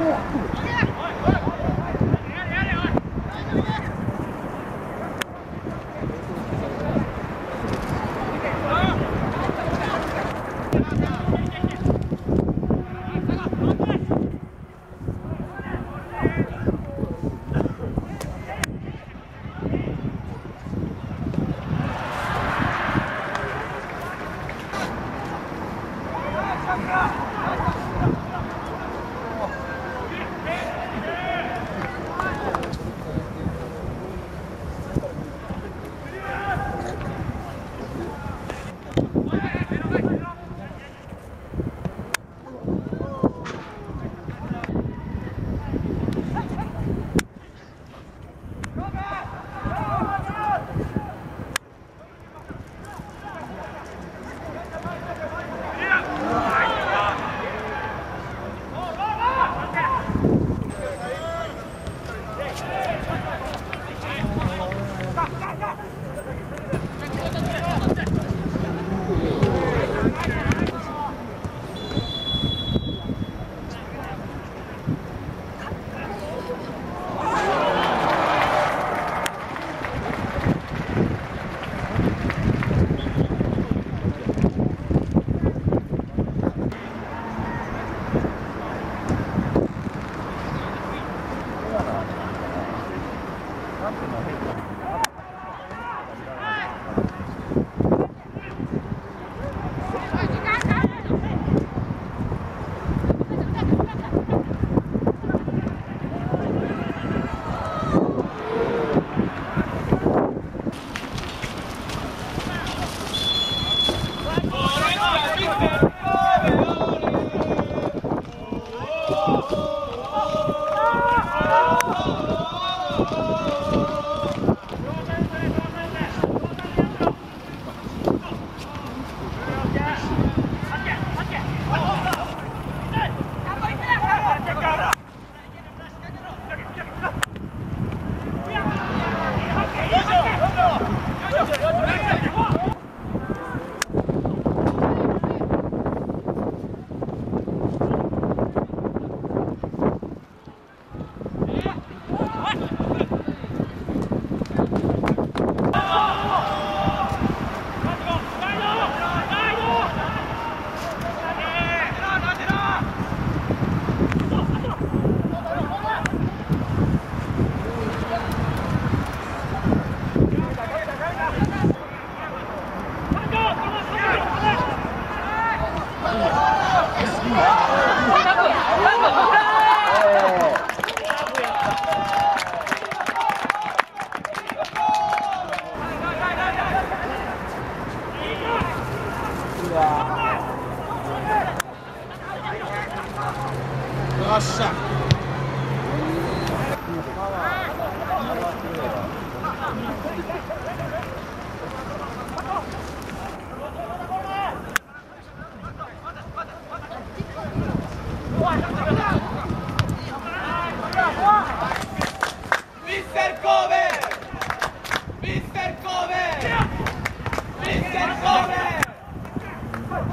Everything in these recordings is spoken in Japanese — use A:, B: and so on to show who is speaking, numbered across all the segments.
A: 哎呀！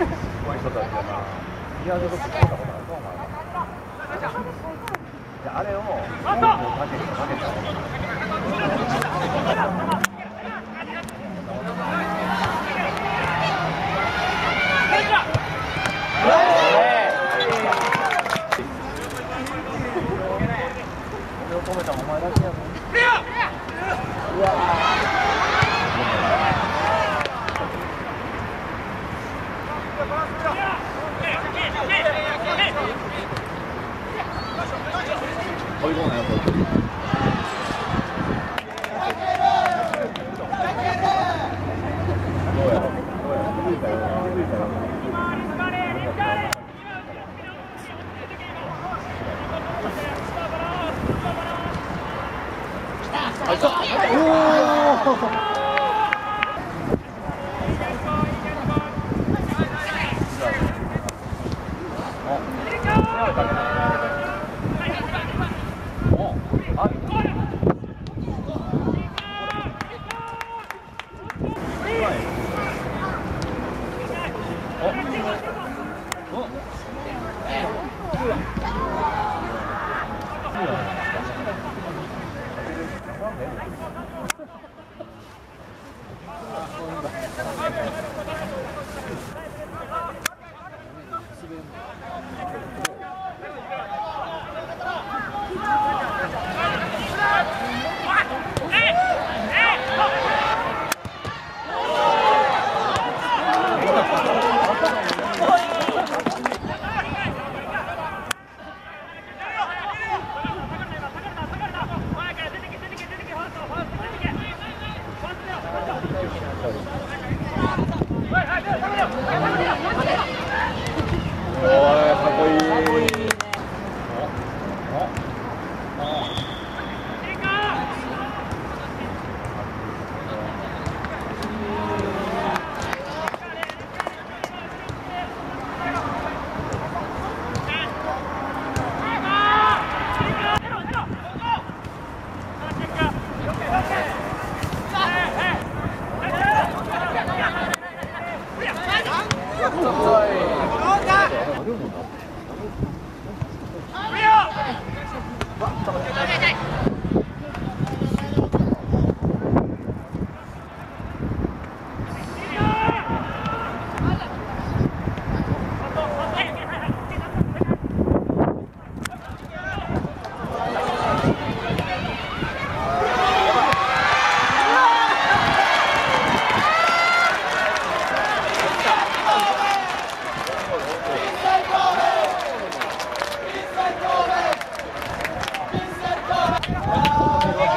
A: ごい人たちだな。リアルド作ったことあると思う。あれを、もう、かけて、かけて。হ্যাঁ おお 아, Yeah.